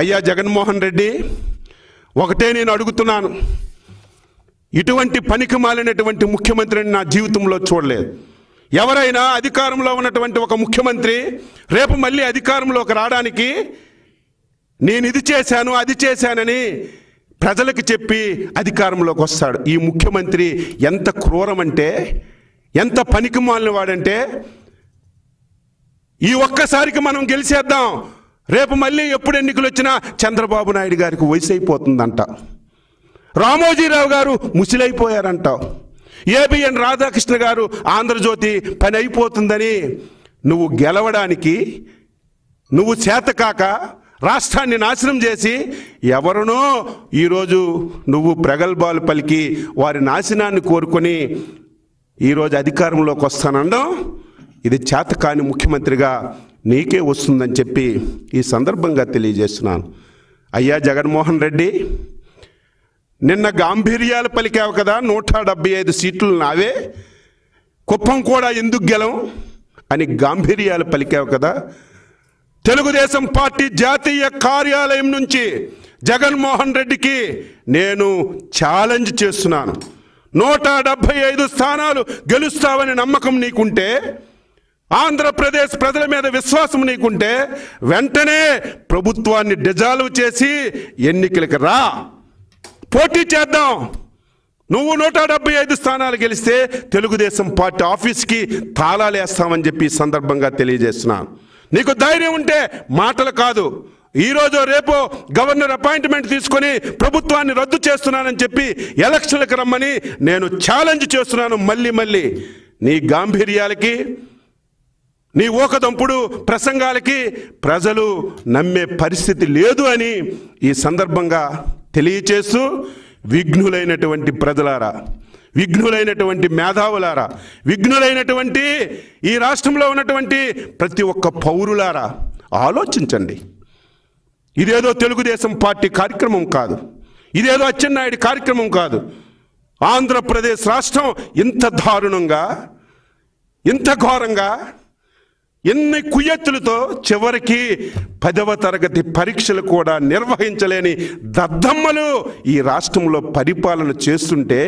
అయ్యా జగన్మోహన్ రెడ్డి ఒకటే నేను అడుగుతున్నాను. ఇటువంటి పనికి మాలినటువంటి ముఖ్యమంత్రిని నా జీవితంలో చూడలేదు. ఎవరైనా అధికారంలో ఉన్నటువంటి ఒక ముఖ్యమంత్రి రేపు మళ్ళీ అధికారంలోకి రావడానికి నేను ఇది చేశాను అది చేశానని ప్రజలకు చెప్పి అధికారంలోకి వస్తాడు. ఈ ముఖ్యమంత్రి ఎంత క్రూరమంటే ఎంత పనికి మాలిన వాడంటే ఈ ఒక్కసారికి మనం గెలిచేద్దాం. రేపు మళ్ళీ ఎప్పుడు ఎన్నికలు వచ్చినా చంద్రబాబు నాయుడు గారికి వయసు అయిపోతుందంట. రామోజీరావు గారు ముసిలైపోయారంట. ఏబిఎన్ రాధాకృష్ణ గారు ఆంధ్రజ్యోతి పని అయిపోతుందని నువ్వు గెలవడానికి నువ్వు చేతకాక రాష్ట్రాన్ని నాశనం చేసి ఎవరినో ఈరోజు నువ్వు ప్రగల్భాలు పలికి వారి నాశనాన్ని కోరుకొని ఈరోజు అధికారంలోకి వస్తానండం ఇది చేతకాని ముఖ్యమంత్రిగా నీకే వస్తుందని చెప్పి ఈ సందర్భంగా తెలియజేస్తున్నాను. అయ్యా జగన్మోహన్ రెడ్డి నిన్న గాంభీర్యాలు పలికావు కదా నూట డెబ్బై ఐదు సీట్లు నావే కుప్పం కూడా ఎందుకు గెలం అని గాంభీర్యాలు పలికావు కదా. తెలుగుదేశం పార్టీ జాతీయ కార్యాలయం నుంచి జగన్మోహన్ రెడ్డికి నేను ఛాలెంజ్ చేస్తున్నాను. నూట డెబ్భై ఐదు స్థానాలు గెలుస్తావని నమ్మకం నీకుంటే ఆంధ్రప్రదేశ్ ప్రజల మీద విశ్వాసం నీకుంటే వెంటనే ప్రభుత్వాన్ని డిజాల్వ్ చేసి ఎన్నికలకు రా. పోటీ చేద్దాం. నువ్వు నూట డెబ్బై ఐదు స్థానాలు గెలిస్తే తెలుగుదేశం పార్టీ ఆఫీస్కి తాళాలు వేస్తామని చెప్పి సందర్భంగా తెలియజేస్తున్నాను. నీకు ధైర్యం ఉంటే మాటలు కాదు. ఈరోజు రేపు గవర్నర్ అపాయింట్మెంట్ తీసుకొని ప్రభుత్వాన్ని రద్దు చేస్తున్నానని చెప్పి ఎలక్షన్లకు రమ్మని నేను ఛాలెంజ్ చేస్తున్నాను మళ్ళీ మళ్ళీ. నీ గాంభీర్యాలకి నీ ఓకదంపుడు ప్రసంగాలకి ప్రజలు నమ్మే పరిస్థితి లేదు అని ఈ సందర్భంగా తెలియచేస్తూ విఘ్నులైనటువంటి ప్రజలారా విఘ్నులైనటువంటి మేధావులారా విఘ్నులైనటువంటి ఈ రాష్ట్రంలో ఉన్నటువంటి ప్రతి ఒక్క పౌరులారా ఆలోచించండి. ఇదేదో తెలుగుదేశం పార్టీ కార్యక్రమం కాదు. ఇదేదో అచ్చెన్నాయుడి కార్యక్రమం కాదు. ఆంధ్రప్రదేశ్ రాష్ట్రం ఇంత దారుణంగా ఇంత ఘోరంగా ఎన్ని కుయ్యత్తులతో చివరికి పదవ తరగతి పరీక్షలు కూడా నిర్వహించలేని దద్దమ్మలు ఈ రాష్ట్రంలో పరిపాలన చేస్తుంటే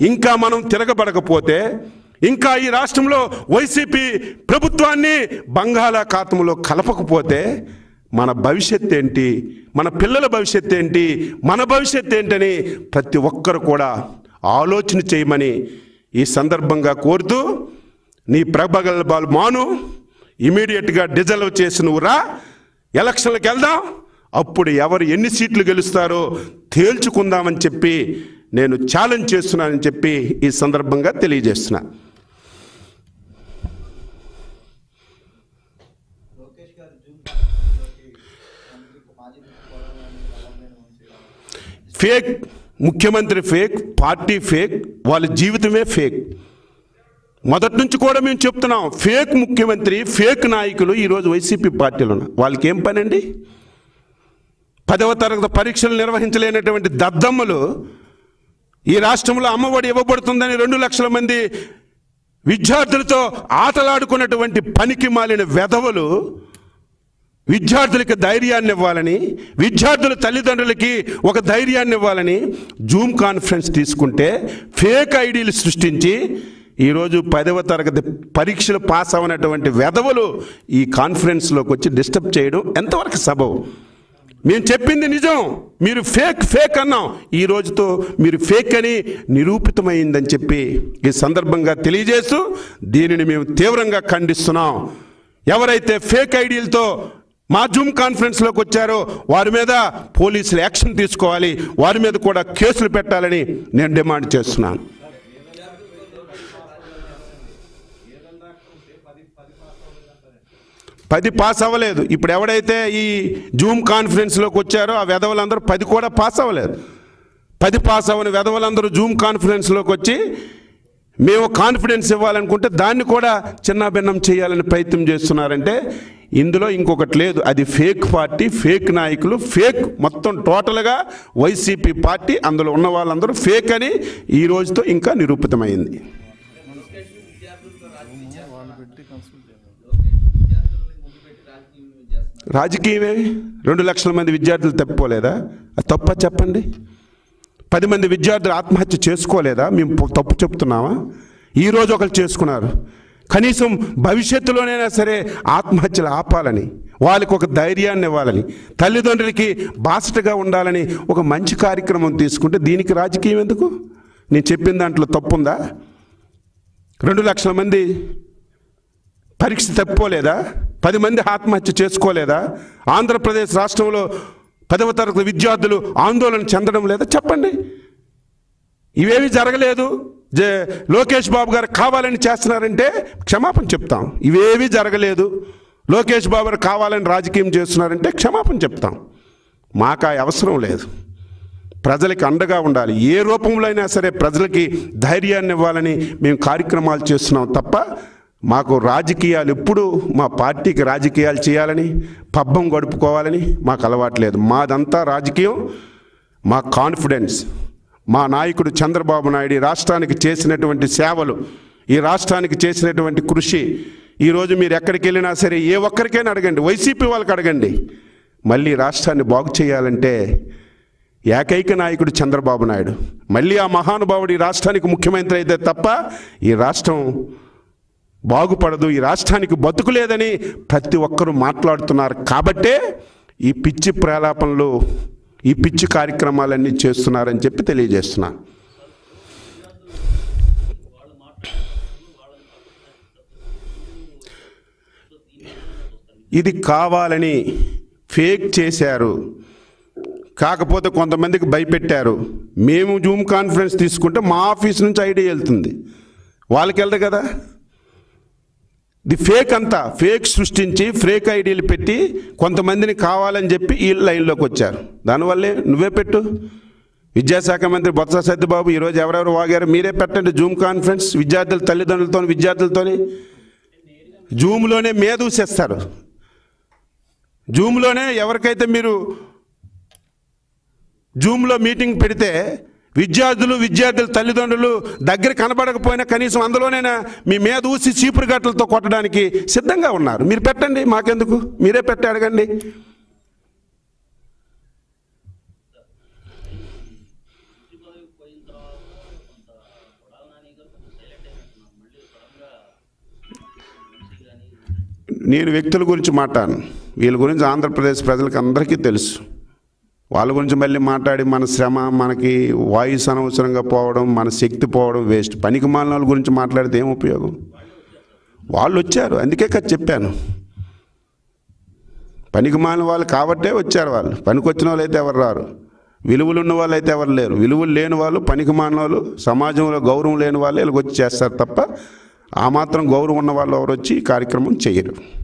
ఇంకా మనం తిరగబడకపోతే ఇంకా ఈ రాష్ట్రంలో వైసీపీ ప్రభుత్వాన్ని బంగాళాఖాతంలో కలపకపోతే మన భవిష్యత్ ఏంటి మన పిల్లల భవిష్యత్ ఏంటి మన భవిష్యత్ ఏంటని ప్రతి ఒక్కరు కూడా ఆలోచన చేయమని ఈ సందర్భంగా కోరుతూ నీ ప్రబగల్బాలు మాను ఇమీడియట్గా డిజల్వ్ చేసి నువ్వు రా. ఎలక్షన్లకు వెళ్దాం. అప్పుడు ఎవరు ఎన్ని సీట్లు గెలుస్తారో తేల్చుకుందామని చెప్పి నేను ఛాలెంజ్ చేస్తున్నానని చెప్పి ఈ సందర్భంగా తెలియజేస్తున్నా. ఫేక్ ముఖ్యమంత్రి ఫేక్ పార్టీ ఫేక్ వాళ్ళ జీవితమే ఫేక్. మొదటి నుంచి కూడా మేము చెప్తున్నాం ఫేక్ ముఖ్యమంత్రి ఫేక్ నాయకులు ఈరోజు వైసీపీ పార్టీలో ఉన్నారు. వాళ్ళకి ఏం పని అండి పదవ తరగతి పరీక్షలు నిర్వహించలేనటువంటి దద్దమ్మలు ఈ రాష్ట్రంలో అమ్మఒడి ఇవ్వబడుతుందని రెండు లక్షల మంది విద్యార్థులతో ఆటలాడుకున్నటువంటి పనికి మాలిన వెధవలు విద్యార్థులకి ధైర్యాన్ని ఇవ్వాలని విద్యార్థుల తల్లిదండ్రులకి ఒక ధైర్యాన్ని ఇవ్వాలని జూమ్ కాన్ఫరెన్స్ తీసుకుంటే ఫేక్ ఐడీలు సృష్టించి ఈరోజు పదవ తరగతి పరీక్షలు పాస్ అవనటువంటి వెధవలు ఈ కాన్ఫరెన్స్లోకి వచ్చి డిస్టర్బ్ చేయడం ఎంతవరకు సబవు మేము చెప్పింది నిజం. మీరు ఫేక్ ఫేక్ అన్నాం. ఈ రోజుతో మీరు ఫేక్ అని నిరూపితమైందని చెప్పి ఈ సందర్భంగా తెలియజేస్తూ దీనిని మేము తీవ్రంగా ఖండిస్తున్నాం. ఎవరైతే ఫేక్ ఐడియలతో మా జూమ్ కాన్ఫరెన్స్లోకి వచ్చారో వారి మీద పోలీసులు యాక్షన్ తీసుకోవాలి. వారి మీద కూడా కేసులు పెట్టాలని నేను డిమాండ్ చేస్తున్నాను. పది పాస్ అవ్వలేదు. ఇప్పుడు ఎవడైతే ఈ జూమ్ కాన్ఫరెన్స్లోకి వచ్చారో ఆ వెధవలందరూ పది కూడా పాస్ అవ్వలేదు. పది పాస్ అవ్వని వెధవలందరూ జూమ్ కాన్ఫరెన్స్లోకి వచ్చి మేము కాన్ఫిడెన్స్ ఇవ్వాలనుకుంటే దాన్ని కూడా చిన్న భిన్నం చేయాలని ప్రయత్నం చేస్తున్నారంటే ఇందులో ఇంకొకటి లేదు. అది ఫేక్ పార్టీ ఫేక్ నాయకులు ఫేక్ మొత్తం టోటల్గా వైసీపీ పార్టీ అందులో ఉన్న వాళ్ళందరూ ఫేక్ అని ఈ రోజుతో ఇంకా నిరూపితమైంది విద్యార్థులతో రాజకీయం చేస్తున్నారు లోకేష్ విద్యార్థులని ముందు పెట్టి రాజకీయం చేస్తున్నారు రాజకీయమే? రెండు లక్షల మంది విద్యార్థులు తప్పిపోలేదా? అది తప్ప చెప్పండి. పది మంది విద్యార్థులు ఆత్మహత్య చేసుకోలేదా? మేము తప్పు చెప్తున్నామా? ఈరోజు ఒకరు చేసుకున్నారు. కనీసం భవిష్యత్తులోనైనా సరే ఆత్మహత్యలు ఆపాలని వాళ్ళకి ఒక ధైర్యాన్ని ఇవ్వాలని తల్లిదండ్రులకి బాసటగా ఉండాలని ఒక మంచి కార్యక్రమం తీసుకుంటే దీనికి రాజకీయం ఎందుకు? నేను చెప్పిన దాంట్లో తప్పుందా? రెండు లక్షల మంది పరీక్ష తప్పిపోలేదా పది మంది ఆత్మహత్య చేసుకోలేదా? ఆంధ్రప్రదేశ్ రాష్ట్రంలో పదవ తరగతి విద్యార్థులు ఆందోళన చెందడం లేదా? చెప్పండి. ఇవేవి జరగలేదు? జే లోకేష్ బాబు గారు కావాలని చేస్తున్నారంటే క్షమాపణ చెప్తాం. ఇవేవి జరగలేదు? లోకేష్ బాబు గారు కావాలని రాజకీయం చేస్తున్నారంటే క్షమాపణ చెప్తాం. మాకు అవసరం లేదు. ప్రజలకి అండగా ఉండాలి. ఏ రూపంలో అయినా సరే ప్రజలకి ధైర్యాన్ని ఇవ్వాలని మేము కార్యక్రమాలు చేస్తున్నాం తప్ప మాకు రాజకీయాలు ఎప్పుడు మా పార్టీకి రాజకీయాలు చేయాలని పబ్బం గడుపుకోవాలని మాకు అలవాట్లేదు మాదంతా రాజకీయం మా కాన్ఫిడెన్స్. మా నాయకుడు చంద్రబాబు నాయుడు రాష్ట్రానికి చేసినటువంటి సేవలు ఈ రాష్ట్రానికి చేసినటువంటి కృషి. ఈరోజు మీరు ఎక్కడికి వెళ్ళినా సరే ఏ ఒక్కరికైనా అడగండి వైసీపీ వాళ్ళకి అడగండి. మళ్ళీ రాష్ట్రాన్ని బాగు చేయాలంటే ఏకైక నాయకుడు చంద్రబాబు నాయుడు. మళ్ళీ ఆ మహానుభావుడు ఈ రాష్ట్రానికి ముఖ్యమంత్రి అయితే తప్ప ఈ రాష్ట్రం బాగుపడదు ఈ రాష్ట్రానికి బతుకు లేదని ప్రతి ఒక్కరూ మాట్లాడుతున్నారు. కాబట్టే ఈ పిచ్చి ప్రలాపనలు ఈ పిచ్చి కార్యక్రమాలన్నీ చేస్తున్నారని చెప్పి తెలియజేస్తున్నాను ఇది కావాలని ఫేక్ చేశారు. కాకపోతే కొంతమందికి భయపెట్టారు. మేము జూమ్ కాన్ఫరెన్స్ తీసుకుంటే మా ఆఫీస్ నుంచి ఐడియా వెళ్తుంది. వాళ్ళకి వెళ్ళదు కదా? ఇది ఫేక్ అంతా ఫేక్ సృష్టించి ఫేక్ ఐడీలు పెట్టి కొంతమందిని కావాలని చెప్పి ఈ లైన్లోకి వచ్చారు. దానివల్లే నువ్వే పెట్టు. విద్యాశాఖ మంత్రి బొత్స సత్యబాబు ఈరోజు ఎవరెవరు వాగారు మీరే పెట్టండి జూమ్ కాన్ఫరెన్స్. విద్యార్థుల తల్లిదండ్రులతో విద్యార్థులతోని జూమ్లోనే మేధూసేస్తారు జూమ్లోనే ఎవరికైతే మీరు జూమ్లో మీటింగ్ పెడితే విద్యార్థులు విద్యార్థుల తల్లిదండ్రులు దగ్గర కనబడకపోయినా కనీసం అందులోనైనా మీ మీద ఊసి చీపురు గట్టలతో కొట్టడానికి సిద్ధంగా ఉన్నారు. మీరు పెట్టండి మాకెందుకు? మీరే పెట్టి అడగండి. నేను వ్యక్తుల గురించి మాట్లాడను. వీళ్ళ గురించి ఆంధ్రప్రదేశ్ ప్రజలకు అందరికీ తెలుసు. వాళ్ళ గురించి మళ్ళీ మాట్లాడి మన శ్రమ మనకి వాయుస్ అనవసరంగా పోవడం మన శక్తి పోవడం వేస్ట్. పనికి మాలిన వాళ్ళ గురించి మాట్లాడితే ఏం ఉపయోగం? వాళ్ళు వచ్చారు అందుకే కదా చెప్పాను. పనికి మాలిన వాళ్ళు కాబట్టే వచ్చారు వాళ్ళు. పనికి వచ్చిన వాళ్ళు అయితే ఎవరు రారు? విలువలు ఉన్న వాళ్ళు అయితే ఎవరు లేరు? విలువలు లేని వాళ్ళు పనికి మాలిన వాళ్ళు సమాజంలో గౌరవం లేని వాళ్ళు వీళ్ళకి వచ్చి చేస్తారు తప్ప ఆ మాత్రం గౌరవం ఉన్న వాళ్ళు ఎవరు వచ్చి ఈ కార్యక్రమం చేయరు.